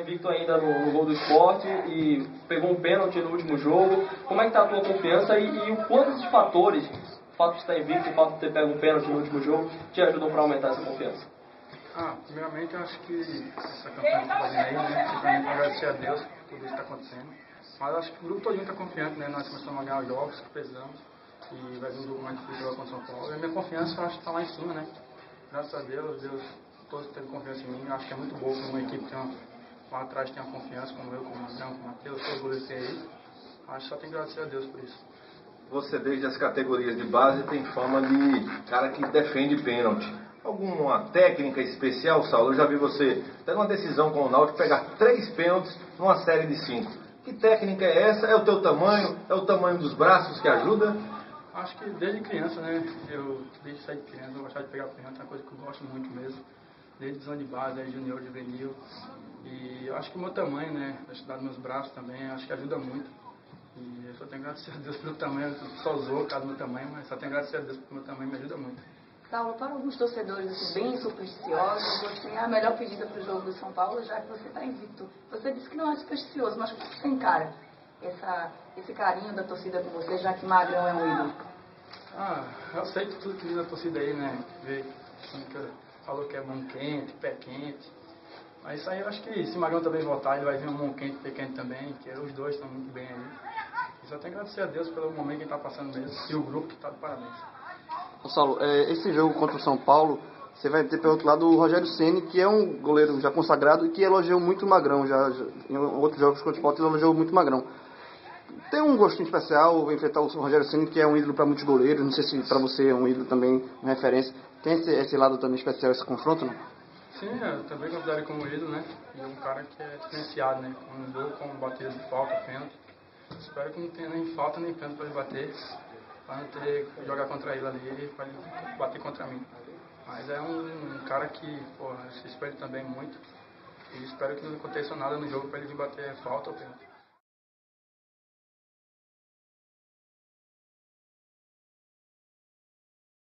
invicto ainda no, no, gol do esporte e pegou um pênalti no último jogo. Como é que está a tua confiança e, e o fatores, o fato de estar invicto e o fato de ter pego um pênalti no último jogo, te ajudam para aumentar essa confiança? Ah, primeiramente eu acho que essa campanha que fazendo aí, né, primeiramente agradecer a Deus por tudo isso que está acontecendo. Mas acho que o grupo todo está confiante, né, nós começamos a ganhar os jogos que precisamos e vai vir um jogo mais difícil contra o São Paulo. E a minha confiança eu acho que está lá em cima, né, graças a Deus, Deus todos têm confiança em mim, eu acho que é muito bom que uma equipe tem uma, lá atrás tenha confiança, como eu, como o Magrão, como o Matheus, todos os goleiros aí. Acho que só tem que agradecer a Deus por isso. Você, desde as categorias de base, tem fama de cara que defende pênalti alguma técnica especial, Saulo? Eu já vi você dando uma decisão com o Náutico pegar três pênaltis numa série de cinco. Que técnica é essa? É o teu tamanho? É o tamanho dos braços que ajuda? Acho que desde criança, né? Eu desde sair de criança eu gostava de pegar pênalti, é uma coisa que eu gosto muito mesmo. Desde zona de base, desde junior, juvenil. Acho que o meu tamanho, né? A estudar meus braços também, acho que ajuda muito. E eu só tenho que agradecer a Deus pelo tamanho, eu só usou por causa do meu tamanho, mas só tenho que agradecer a Deus pelo meu tamanho, me ajuda muito. Saulo, para alguns torcedores assim, bem supersticiosos, você é a melhor pedida para o jogo do São Paulo, já que você está invicto. Você disse que não é supersticioso, mas o que você encara essa, esse carinho da torcida com você, já que Magrão é um ídolo? Ah, eu aceito tudo que diz a torcida aí, né? Vê assim, falou que é mão quente, pé quente. Mas isso aí eu acho que se Magrão também voltar, ele vai vir um mão quente, pé quente também, que os dois estão muito bem aí. E só tenho que agradecer a Deus pelo momento que está passando mesmo e o grupo que está de parabéns. Saulo, é, esse jogo contra o São Paulo, você vai ter pelo outro lado o Rogério Ceni, que é um goleiro já consagrado e que elogiou muito o Magrão. Já, já em outros jogos contra o Sport ele elogiou muito o Magrão. Tem um gostinho especial enfrentar o Rogério Ceni, que é um ídolo para muitos goleiros. Não sei se para você é um ídolo também, uma referência. Tem esse, esse lado também especial, esse confronto, não? Sim, eu também considero ele como ídolo, né? E é um cara que é diferenciado, né? Gol, com batida de falta, pênalti. Espero que não tenha nem falta nem pênalti para ele bater para não ter que jogar contra ele ali para ele bater contra mim. Mas é um, um cara que, porra, se espelha também muito. E espero que não aconteça nada no jogo para ele vir bater falta ou pênalti.